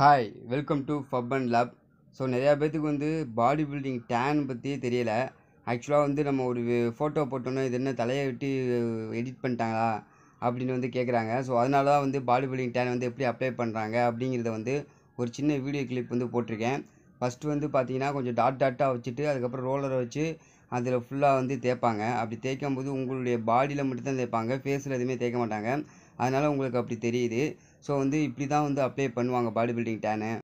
Hi welcome to fab and lab so நிறையா பேர்த்துக்கு வந்து பாடி பில்டிங் டேன் பற்றியே தெரியலை. ஆக்சுவலாக வந்து நம்ம ஒரு ஃபோட்டோ போட்டோன்னா இது என்ன தலையை விட்டு எடிட் பண்ணிட்டாங்களா அப்படின்னு வந்து கேட்குறாங்க ஸோ அதனால தான் வந்து பாடி பில்டிங் டேன் வந்து எப்படி அப்ளை பண்ணுறாங்க அப்படிங்கிறத வந்து ஒரு சின்ன வீடியோ கிளிப் வந்து போட்டிருக்கேன். ஃபஸ்ட்டு வந்து பார்த்தீங்கன்னா கொஞ்சம் டாட் டாட்டாக வச்சுட்டு அதுக்கப்புறம் ரோலரை வச்சு அதில் ஃபுல்லாக வந்து தேய்ப்பாங்க. அப்படி தேய்க்கும் போது உங்களுடைய பாடியில் மட்டும்தான் தேய்ப்பாங்க ஃபேஸில் எதுவுமே தேய்க்க மாட்டாங்க. அதனால் உங்களுக்கு அப்படி தெரியுது. ஸோ வந்து இப்படி தான் வந்து அப்ளை பண்ணுவாங்க பாடி பில்டிங் டேனு